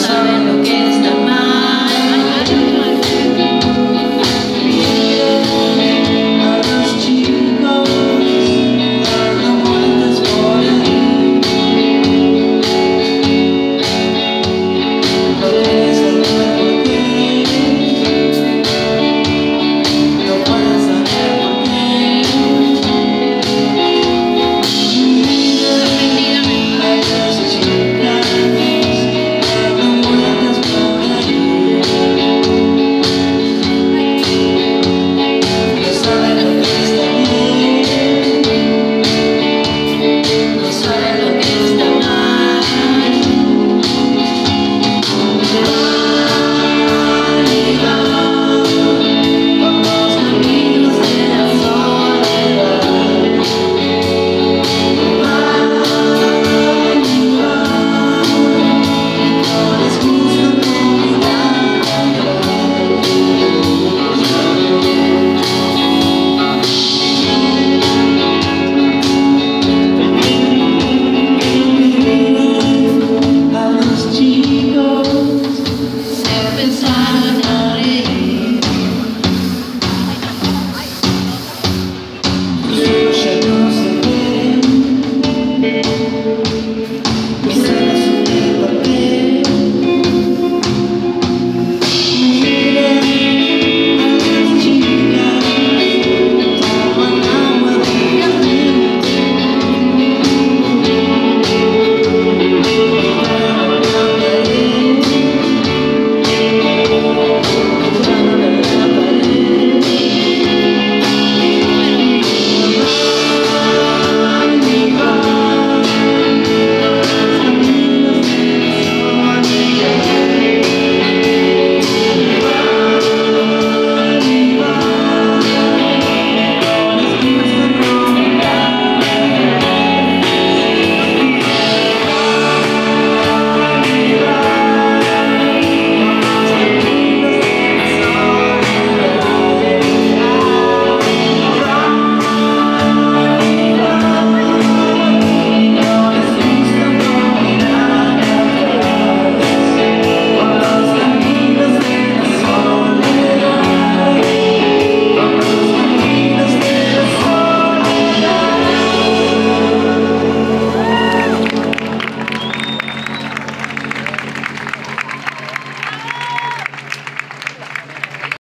saben lo que está mal.